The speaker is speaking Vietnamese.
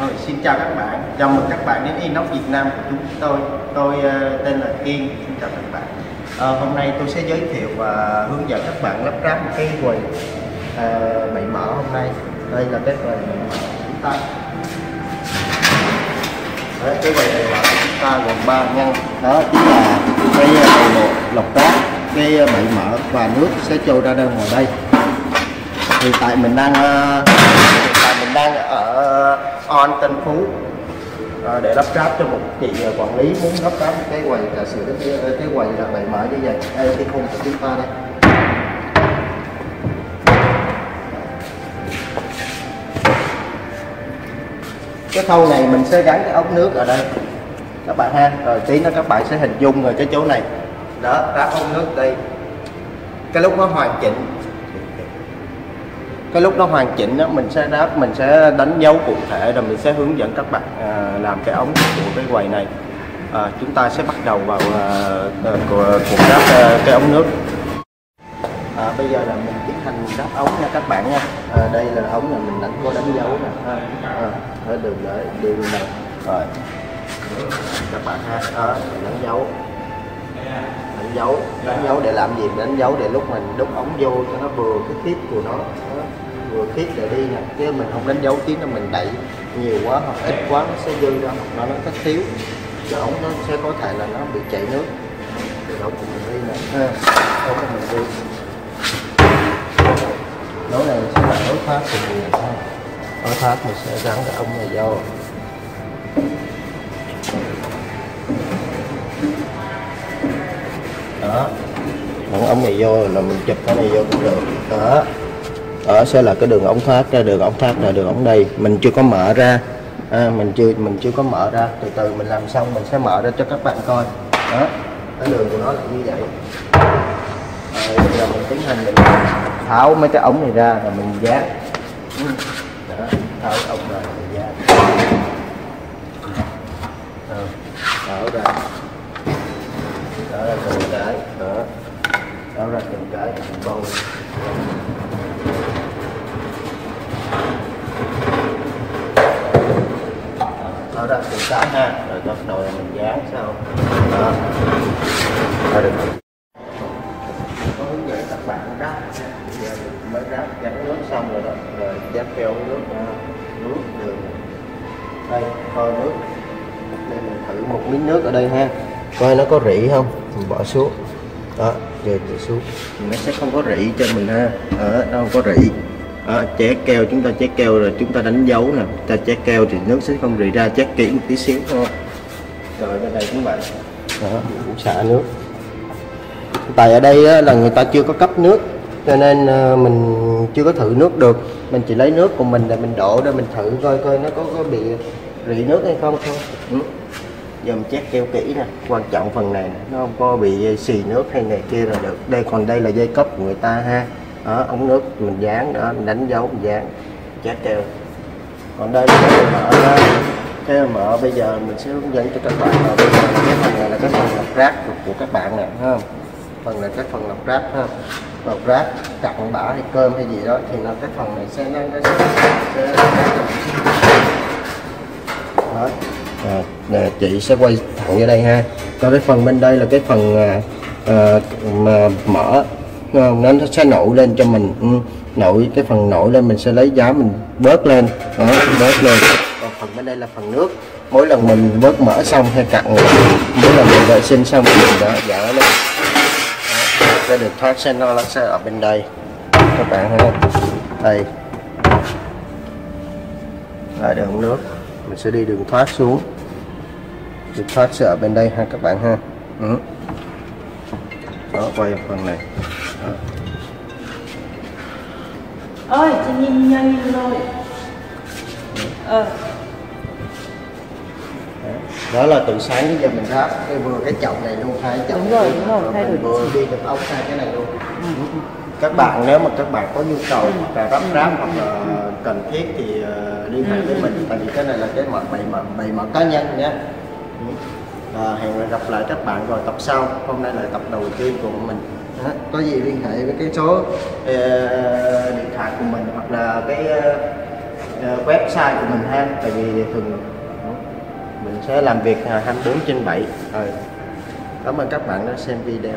Rồi, xin chào các bạn, chào mừng các bạn đến Inox Việt Nam của chúng tôi. Tôi uh, tên là Kiên, xin chào các bạn. uh, hôm nay tôi sẽ giới thiệu và hướng dẫn các bạn lắp ráp một cái quầy uh, mở hôm nay. Đây là cái quầy bảy mở của chúng ta. Đấy, cái quầy bảy mở của chúng ta gồm 3 ngăn. Đó chính là cái đầu nồi lọc rác, cái bảy mở và nước sẽ trôi ra đây ngoài đây. Hiện tại mình đang uh, hiện tại mình đang ở On Tân Phú. À, để lắp ráp cho một chị à, quản lý muốn lắp ráp cái quầy trà sữa cái, cái quầy là bày mở như vậy. Đây cái khung của chúng ta đây. Cái khâu này mình sẽ gắn cái ống nước ở đây. Các bạn ha rồi tí nữa các bạn sẽ hình dung rồi cái chỗ này. Đó ráp ống nước đây. Cái lúc nó hoàn chỉnh cái lúc nó hoàn chỉnh đó, mình sẽ đáp mình sẽ đánh dấu cụ thể rồi mình sẽ hướng dẫn các bạn à, làm cái ống của cái quầy này. À, chúng ta sẽ bắt đầu vào à, à cuộc đáp à, cái ống nước. À, bây giờ là mình tiến hành đáp ống nha các bạn nha. À, đây là ống là mình đánh có đánh dấu nè. À, à ở đường để đường này. Rồi. Các bạn ha à, đánh dấu. Đánh dấu đánh dấu để làm gì? Đánh dấu để lúc mình đúc ống vô cho nó vừa cái tiếp của nó vừa khít để đi nè. Chứ mình không đánh dấu tiếng là mình đẩy nhiều quá hoặc ít quá nó sẽ dư ra hoặc nó nó có thiếu ống nó sẽ có thể là nó bị chảy nước. Thì ống của mình đi nè. Ống của mình đi. Lỗ này sẽ là lối thoát của mình thôi. Lối thoát mình sẽ gắn cái ống này vô đó. Gắn ống này vô là mình chụp cái này vô cũng được. Đó ở sẽ là cái đường ống thoát ra đường ống thoát là đường ống đây. Mình chưa có mở ra. À, mình chưa mình chưa có mở ra. Từ từ mình làm xong mình sẽ mở ra cho các bạn coi. Đó cái đường của nó là như vậy. Rồi bây giờ mình tiến hành mình tháo mấy cái ống này ra rồi mình dán. Đó tháo ống ra mình dán. Tháo ra. Đó là từng cái. Đó tháo ra từng cái mình bông. Nó ra từ cái ha. Rồi bắt đầu là mình dán sau đó. Rồi được. Có hướng dẫn các bạn ráp giờ mới ráp gắn nước xong rồi đó. Rồi dán keo nước ờ, nước đường đây coi nước. Đây mình thử một miếng nước ở đây ha. Coi nó có rỉ không? Mình bỏ xuống. Đó rồi để xuống. Nó sẽ không có rỉ cho mình ha. Ở đâu có rỉ đó, ché keo chúng ta ché keo rồi chúng ta đánh dấu nè. Ta ché keo thì nước sẽ không rỉ ra ché kỹ một tí xíu thôi. Rồi bên đây cũng vậy đó cũng xả nước. Tại ở đây á, là người ta chưa có cấp nước cho nên ờ, mình chưa có thử nước được. Mình chỉ lấy nước của mình để mình đổ để mình thử coi coi nó có có bị rỉ nước hay không thôi. Ừ. giờ mình chét keo kỹ nè. Quan trọng phần này nó không có bị xì nước hay này kia là được. Đây còn đây là dây cốc của người ta ha đó ống nước mình dán đó mình đánh dấu mình dán. Chét keo còn đây là cái mở đó. cái mở bây giờ mình sẽ hướng dẫn cho các bạn là bây giờ cái phần này là cái phần lọc rác của, của các bạn nè ha phần này cái phần lọc rác ha lọc rác cặn bã hay cơm hay gì đó thì nó cái phần này sẽ nó, cái sẽ, sẽ. Đó. À, nè, chị sẽ quay thẳng vô đây ha. Còn cái phần bên đây là cái phần à, à, mà mở. Ờ, không? nó sẽ nổi lên cho mình. Ừ, nổi cái phần nổi lên mình sẽ lấy giá mình bớt lên. Đó, bớt lên. Còn phần bên đây là phần nước. Mỗi lần mình bớt mở xong hay cặn mỗi lần mình vệ sinh xong mình đã dỡ lên. Sẽ được thoát xe nó sẽ ở bên đây. Các bạn ha đây. Là đường nước. Mình sẽ đi đường thoát xuống. Đường thoát sẽ ở bên đây ha các bạn ha. Ừ đó quay phần này. Đó. ơi chị nhìn nhanh rồi. Ờ. Đó. Là từ sáng đến giờ mình ráp cái vừa cái chậu này luôn hai chậu Đúng rồi, đúng rồi, thay mình đổi vừa đi được ống hai cái này luôn. Các bạn nếu mà các bạn có nhu cầu hoặc là ráp ráp hoặc là cần thiết thì uh, liên hệ với mình. Tại vì cái này là cái mật bày mật bày mật cá nhân nhé à, hẹn gặp lại các bạn vào tập sau. Hôm nay là tập đầu tiên của mình. À, có gì liên hệ với cái số uh, điện thoại của mình hoặc là cái uh, website của mình ha. Tại vì thường mình sẽ làm việc 24 trên 7 rồi cảm ơn các bạn đã xem video.